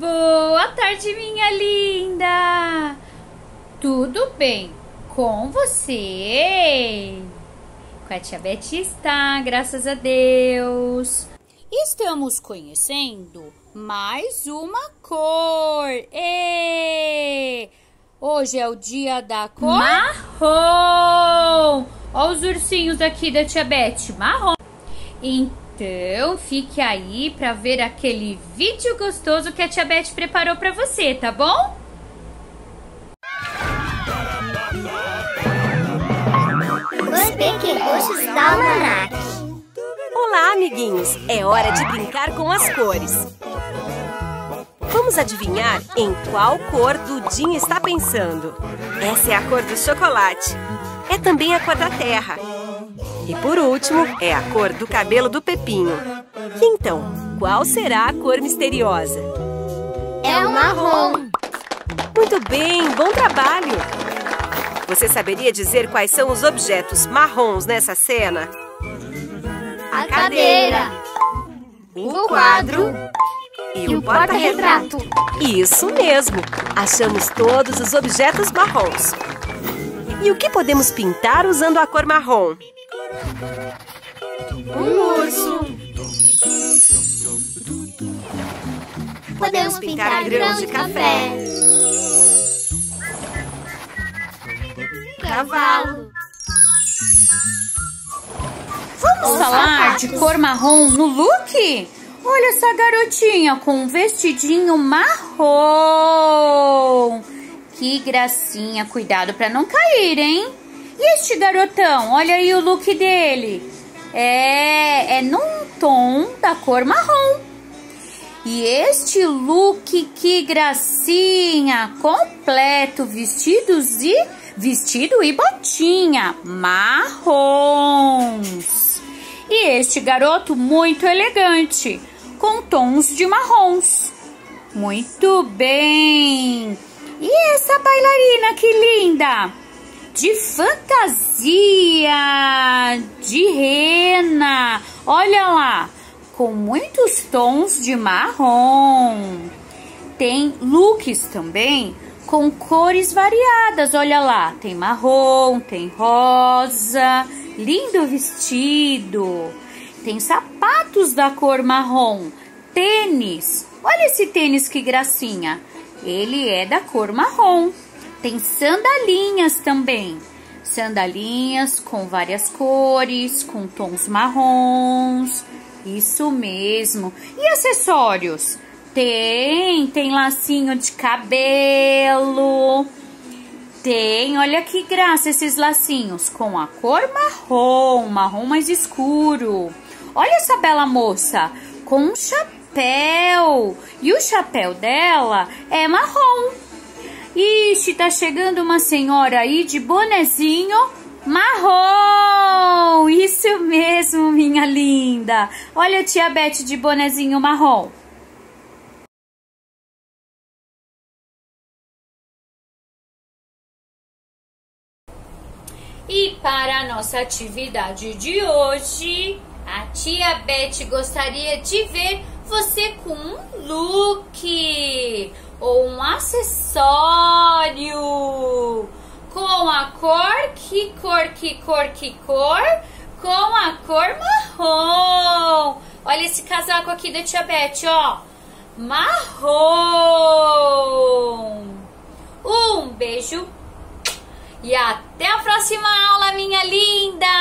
Boa tarde, minha linda! Tudo bem com você? Com a tia Beth está, graças a Deus. Estamos conhecendo mais uma cor. E hoje é o dia da cor marrom. Olha os ursinhos aqui da tia Beth, marrom. Então, fique aí para ver aquele vídeo gostoso que a Tia Beth preparou para você, tá bom? Os pequenos da Almanac. Olá, amiguinhos! É hora de brincar com as cores. Vamos adivinhar em qual cor Dudinha está pensando. Essa é a cor do chocolate. É também a cor da terra. E por último, é a cor do cabelo do Pepinho. Então, qual será a cor misteriosa? É o marrom. Muito bem, bom trabalho! Você saberia dizer quais são os objetos marrons nessa cena? A cadeira. O quadro. E o porta-retrato. Isso mesmo! Achamos todos os objetos marrons. E o que podemos pintar usando a cor marrom? Um urso. Podemos pintar grãos de café. Cavalo. Vamos falar de cor marrom no look? Olha essa garotinha com um vestidinho marrom. Que gracinha, cuidado para não cair, hein? E este garotão? Olha aí o look dele. É, é num tom da cor marrom. E este look, que gracinha, completo, vestidos e vestido e botinha marrons. E este garoto muito elegante, com tons de marrons. Muito bem. E essa bailarina que linda! De fantasia, de rena. Olha lá, com muitos tons de marrom. Tem looks também com cores variadas. Olha lá, tem marrom, tem rosa. Lindo vestido. Tem sapatos da cor marrom. Tênis. Olha esse tênis que gracinha. Ele é da cor marrom. Tem sandalinhas também. Sandalinhas com várias cores, com tons marrons. Isso mesmo. E acessórios? Tem, tem lacinho de cabelo. Tem, olha que graça esses lacinhos com a cor marrom, marrom mais escuro. Olha essa bela moça com um chapéu. E o chapéu dela é marrom. Ixi, tá chegando uma senhora aí de bonezinho marrom. Isso mesmo, minha linda. Olha a tia Beth de bonezinho marrom. E para a nossa atividade de hoje, a tia Beth gostaria de ver você com um look ou um acessório com a cor, que cor, que cor, que cor, com a cor marrom. Olha esse casaco aqui da Tia Beth, ó, marrom. Um beijo e até a próxima aula, minha linda!